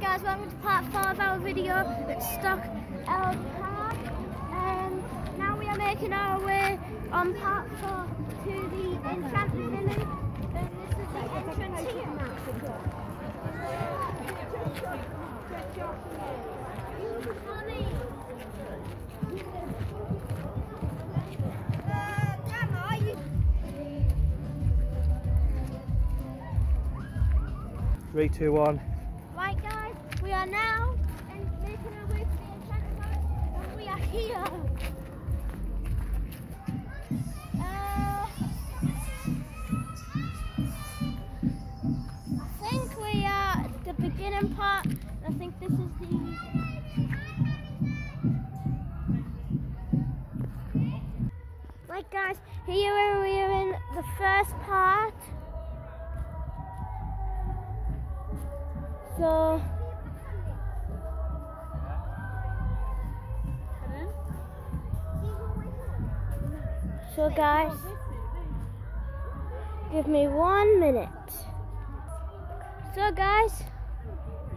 Guys, welcome to part 4 of our video at Stock L Park. Um, and now we are making our way on part 4 to the Enchanted Village. And this is the entrance here. Three, two, one. We are now making our way to the Enchanted Village and we are here. Uh, I think we are at the beginning part. I think this is the Right guys, here we are in the first part. So So guys, give me one minute. So guys,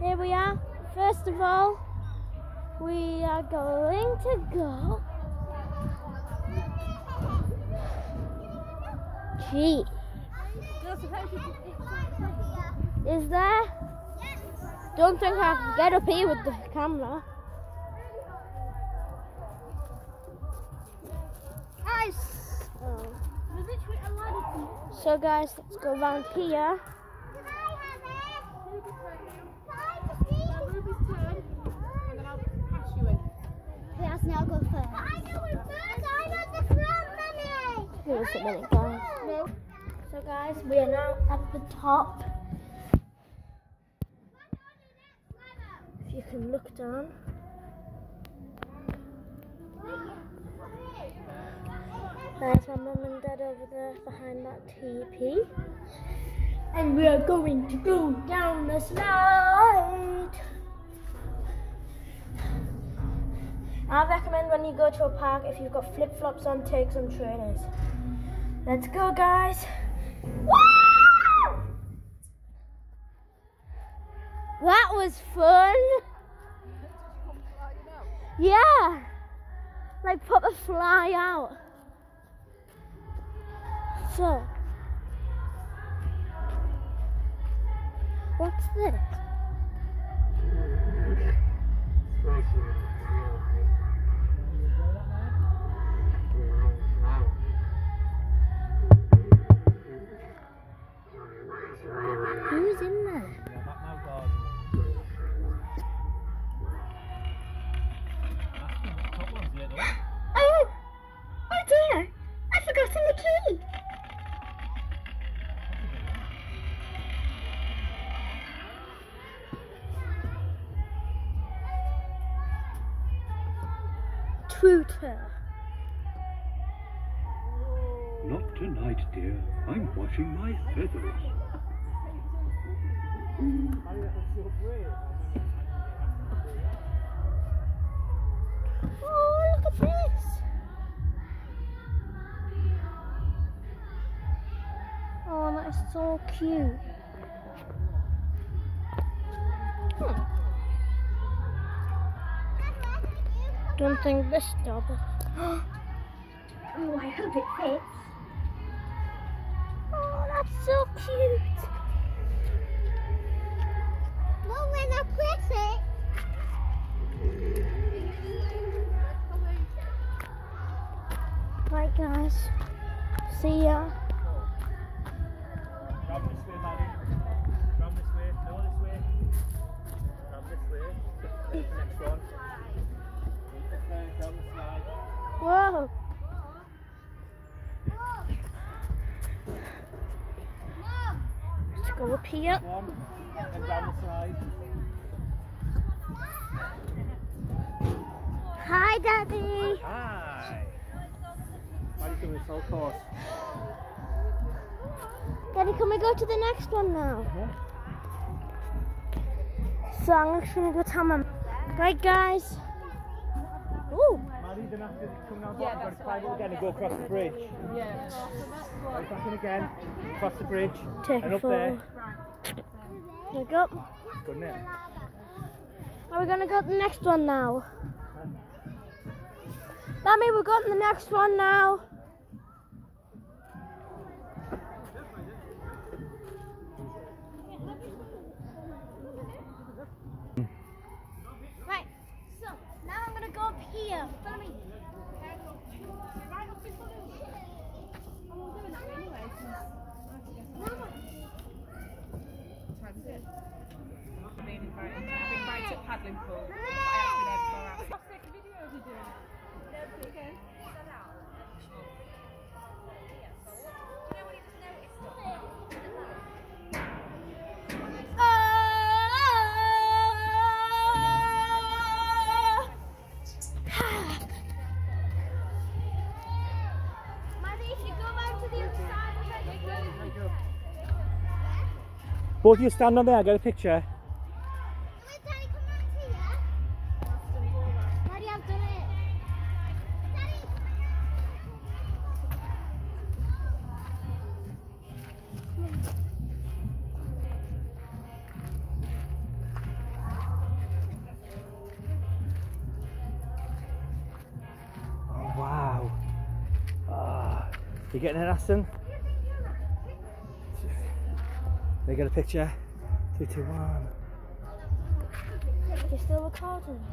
here we are. First of all, we are going to go. Gee. Is there? Don't think I can get up here with the camera. So guys, let's go around here. Yes, now go first. I know it first. I'm at the front, Mummy. Give us a minute, guys. So guys, we are now at the top. If you can look down. There's my mum and dad over there behind that teepee. And we are going to go down the slide. I recommend when you go to a park, if you've got flip flops on, take some trainers. Let's go, guys. Woo! That was fun. Yeah. Like put a fly out. So. What's this? Who's in there? Oh! Oh dear! I've forgotten the key! Tutor. Not tonight, dear. I'm washing my feathers. Oh, look at this! Oh, that is so cute. Don't think this job is. oh, I hope it fits. Oh, that's so cute. Well, when I press it. Right, guys. See ya. Round this Whoa. Let's go up here. Hi, Daddy. Hi. Maddie's doing this whole course. Daddy, can we go to the next one now? So I'm just gonna go tell mum. Right, guys. Ooh. Maddie, then after come down bottom, yeah, got to climb up again and go across the bridge. Yeah. Right back in again, across the bridge, Take and a up there. photo. Look up. Good, isn't it? Are we gonna go to the next one now? Mummy, we're going to the next one now. Both of you stand on there, get a picture. Getting Aston? They get a picture. Three, two, one. You're still recording.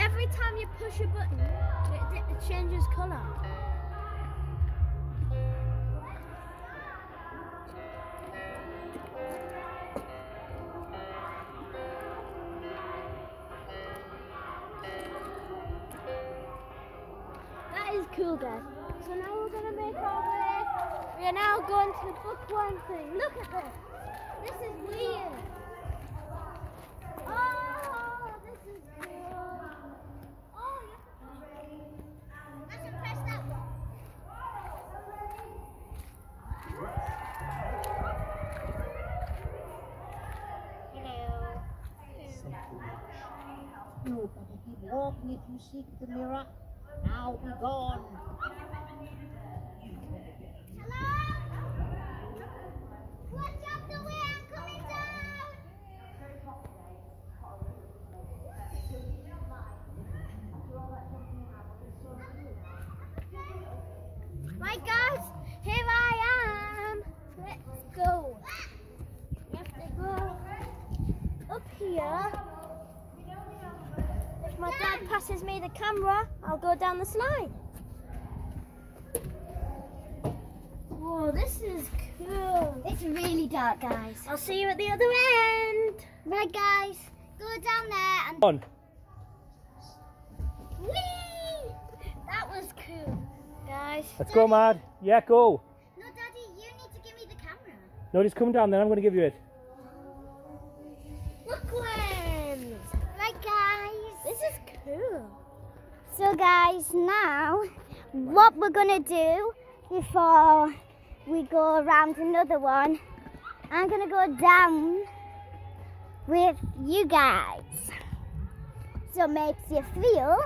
Every time you push a button, it, it, changes color. That is cool, guys. So now we're gonna make our way. We are now going to the bookworm thing. Look at this. This is weird. Oh, this is cool. Oh, yeah. Let's press that one. Hello. Walking if you seek the mirror. Now be gone. Hello? Watch out the way I'm coming down! Right guys, here I am. Let's go. We have to go up here. If my dad passes me the camera, I'll go down the slide. Whoa, this is cool. It's really dark, guys. I'll see you at the other end. Right, guys. Go down there and. On. Whee! That was cool, guys. Let's go, Mad. Yeah, go. No, Daddy, you need to give me the camera. No, just come down, then I'm going to give you it. Guys, now what we're gonna do before we go around another one, I'm gonna go down with you guys. So it makes you feel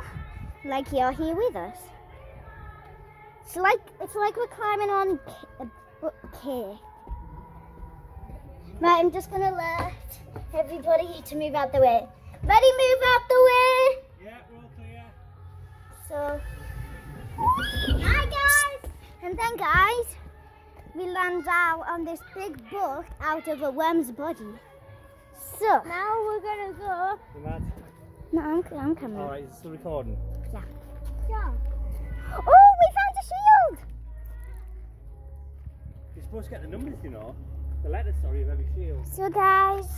like you're here with us. It's like it's like we're climbing on a bookcase. Uh, right, I'm just gonna let everybody to move out the way. Ready, move out the way. So, hi guys, and then guys, we land out on this big boat out of a worm's body. So now we're gonna go. You mad? No, I'm, I'm coming. Alright, it's it still recording? Yeah. Yeah. Oh, we found a shield. You're supposed to get the numbers, you know. The letters, sorry, of every shield. So guys,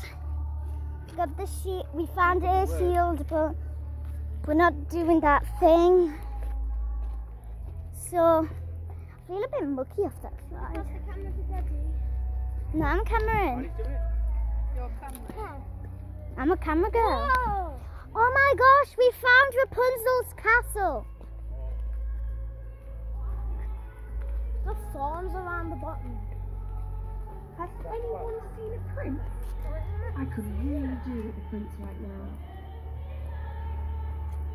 we got the shield. We found a shield, but we're not doing that thing. So I feel a bit mucky off that slide. No, I'm a camera. Ready do it? Your camera. I'm a camera girl. Oh my gosh, we found Rapunzel's castle. The thorns around the bottom. Has anyone seen a prince? I could really do with a prince right now.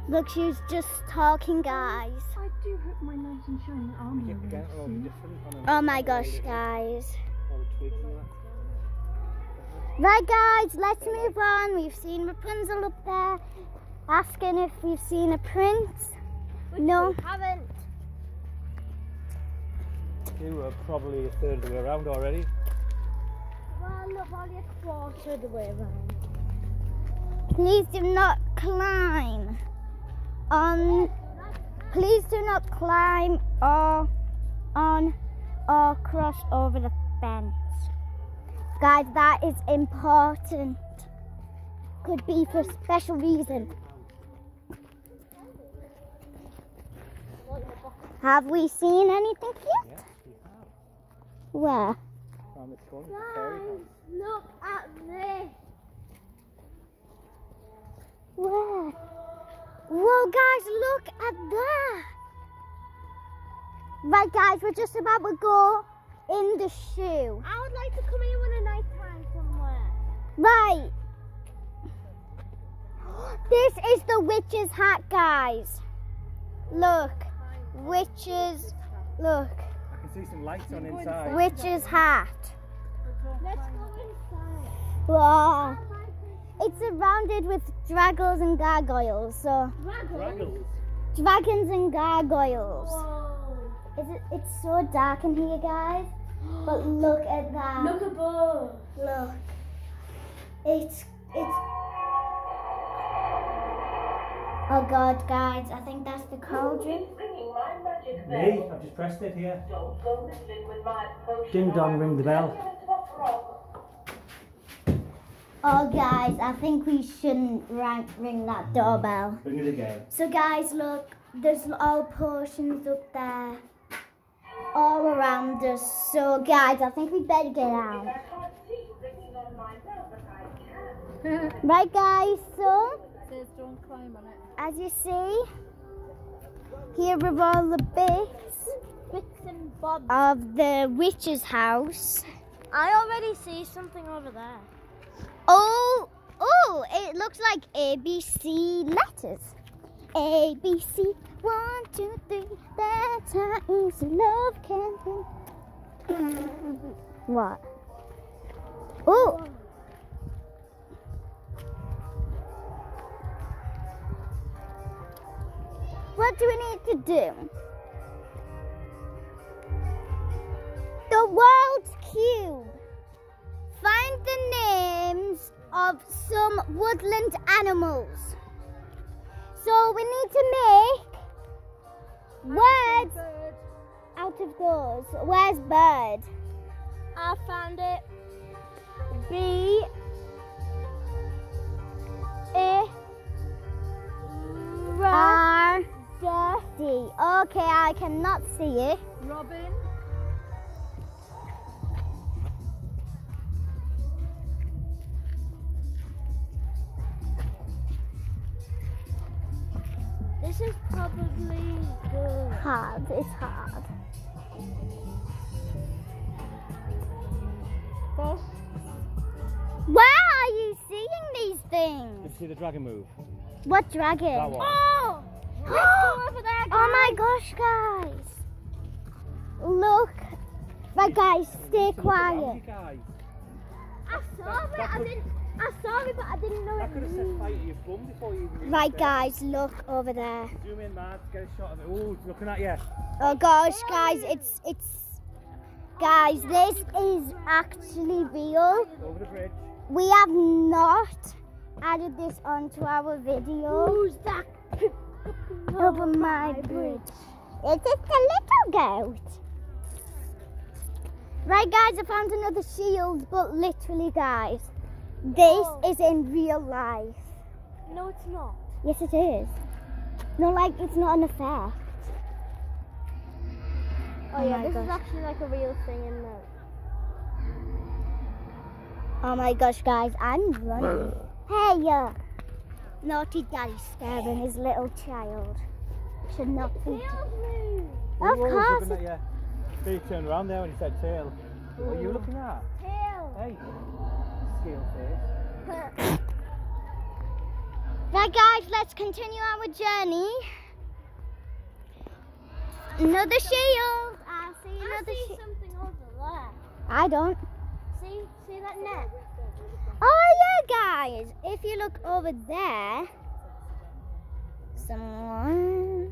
Look, she's just talking, guys. I do hope my knight in shining armor Get the will game all soon. different. on a- Oh my gosh, guys. All the twigs and that. Right, guys, let's move on. We've seen Rapunzel up there asking if we've seen a prince. no. haven't. You were probably a third of the way around already. Well, look, only a quarter of the way around. Please do not climb on. Please do not climb or on or cross over the fence. Guys, that is important. Could be for special reason. Have we seen anything yet? Yes, we have. Where? Um, Around corner, the. Look at this. Where? Whoa, guys, look at that. Right, guys, we're just about to go in the shoe. I would like to come in when a night time somewhere. Right. This is the witch's hat, guys. Look. Witch's. Look. I can see some lights on inside. Witch's hat. Let's go inside. Wow. It's surrounded with dragons and gargoyles, so Raggles. dragons and gargoyles. Whoa. Is it, it's so dark in here, guys. But look at that. Look above. Look. It's it's. Oh God, guys! I think that's the cauldron. Me, I've just pressed it here. Ding dong, ring the bell. Oh, guys! I think we shouldn't rank, ring that doorbell. Ring it again. So, guys, look. There's all potions up there, all around us. So, guys, I think we better get out. Right, guys. So. Says don't climb on it. As you see, here are all the bits Bits and bobs. of the witch's house. I already see something over there. Oh, oh, it looks like ABC letters. A, B, C, one, two, three, that's how easy love can be. What? Oh, what do we need to do? The world's of some woodland animals. So we need to make words out of those. Where's bird? I found it. B A R D. Okay, I cannot see it. Robin. This is probably good. Hard. It's hard. Boss. Where are you seeing these things? you see the dragon move? What dragon? That one. Oh! Let's go over there, Oh my gosh, guys! Look. Right, guys, stay quiet. I saw it. I didn't. I saw it, but I didn't know I it could have said fight your bum before you even Right, reached there. guys, look over there. Zoom in, man. Get a shot of it. Oh, it's looking at you. Oh gosh, guys, it's it's guys, this is actually real. Over the bridge. We have not added this onto our video. Who's that? Over my bridge. It's just a little goat. Right, guys, I found another shield, but literally, guys, this is in real life. No, it's not. Yes, it is. No, like, it's not an effect. Oh, yeah, my this gosh. is actually like a real thing, isn't it? Oh my gosh, guys, I'm running. hey, uh, naughty daddy scaring his little child. Should not be. Of We were always course. looking at you. So you turned around there and you said tail. What are you looking at? Tail. Hey. Scale face. Right, guys, let's continue our journey. Another shield. I see I another see shield. something over there. I don't. See? See that net? Oh yeah, guys. If you look over there, someone,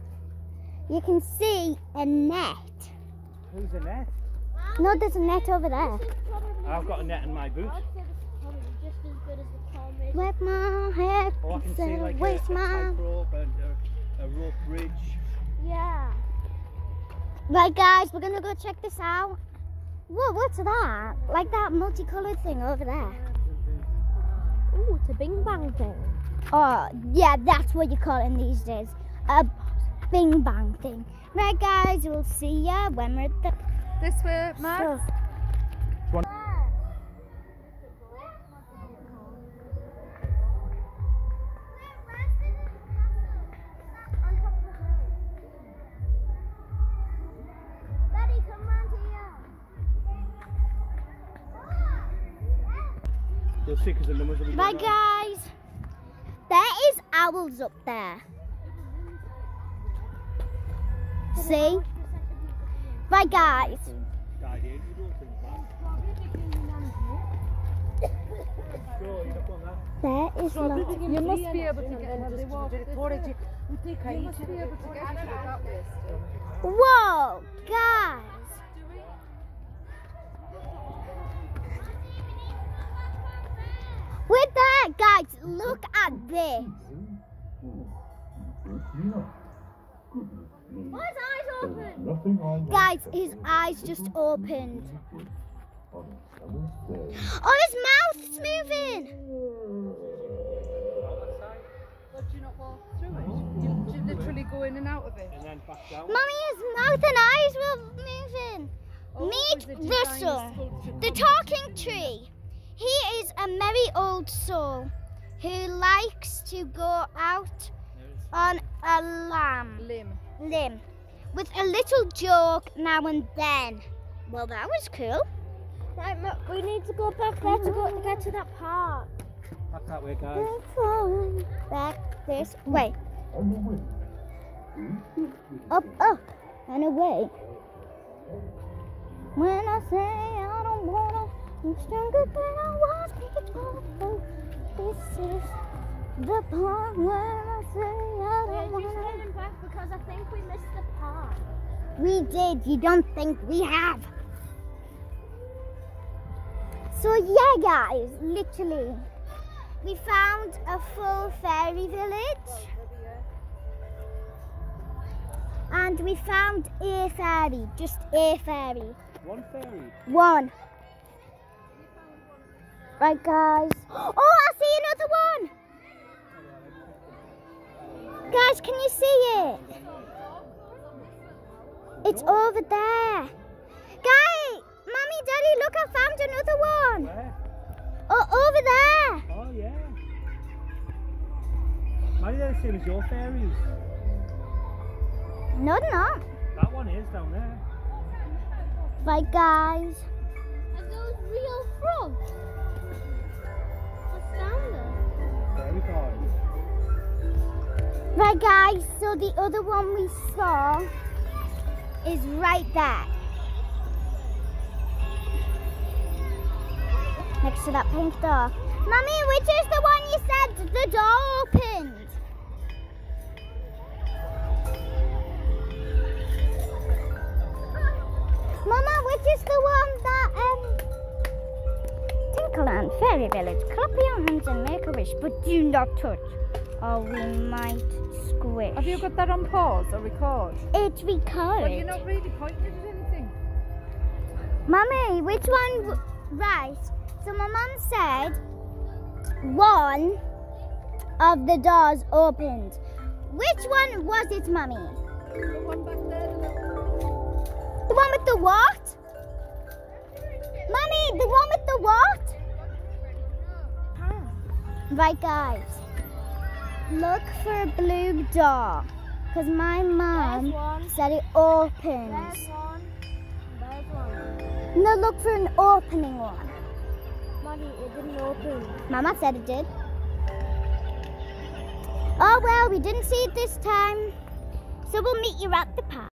you can see a net. Who's the net? No, there's a net over there. This is probably, I've got a net in my boot. I'd say this is probably just as good as the my head, Oh, I can see like a, a waste my. tightrope and a, a rope bridge. Yeah. Right, guys, we're gonna go check this out. Whoa, what's that? Like that multicolored thing over there. Ooh, it's a bing bang thing. Oh, yeah, that's what you call it these days. A bing bang thing. Right, guys, we'll see ya when we're at the. This way, Max. Betty, You'll see because the numbers will be Right, guys, there is owls up there. See? Right, guys. Died here. You don't think that. Sure, you don't want that. There is. You must be able to get You must be able to get it that way still. Whoa, guys. With guys, look at this. Oh, his eyes open. Guys, his eyes just opened. Oh, his mouth's moving. But you not walk through it? You, you literally go in and out of it. And then back down. Mummy, his mouth and eyes were moving. Oh, Meet it's a this one, the from- talking tree. He is a merry old soul who likes to go out on a lamb limb. limb with a little joke now and then. Well, that was cool. Right, look, we need to go back there to go to get to that park. Back that way, guys. We're back this way. Up, up, and away. When I say I don't wanna, I'm stronger than I was before. This is the part where I say I don't wanna. heading back because I think we missed the park. We did. You don't think we have? So yeah, guys, literally, we found a full fairy village, and we found a fairy, just a fairy, One fairy. one. Right, guys. Oh, I see another one. Guys, can you see it? It's over there. Guy, Mommy, Daddy, look, I found another one. Where? Oh, over there. Oh, yeah. Maybe they're the same as your fairies. No, they're not. That one is down there. Right, guys. Are those real frogs? Right, guys. So the other one we saw is right there. Next to that pink door. Mummy, which is the one you said the door opened? Mama, which is the one that um Tinkleland Fairy Village. Clap your hands and make a wish, but do not touch, or we might squish. Have you got that on pause or record? It's Well, you're not really pointing at anything. Mummy, which one? Right. So my mum said one of the doors opened. Which one was it, Mummy? The one back there. The one with the what? Mummy, the one with the what? Right, guys. Look for a blue door. Because my mum said it opens. one. There's one. No, look for an opening one. Mommy, it didn't open. Mama said it did. Oh well, we didn't see it this time. So we'll meet you at the park.